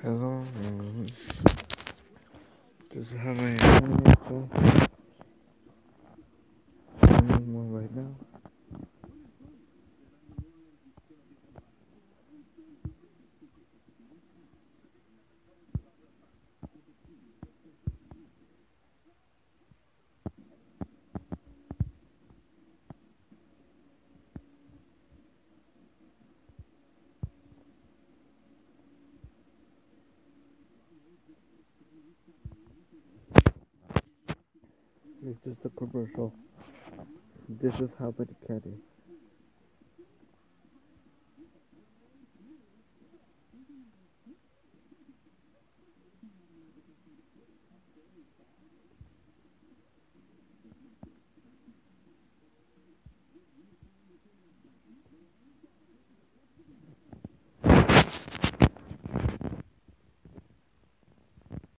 Hello, this is how my internet phone. I'm right now. It's just a commercial. This is how many candy.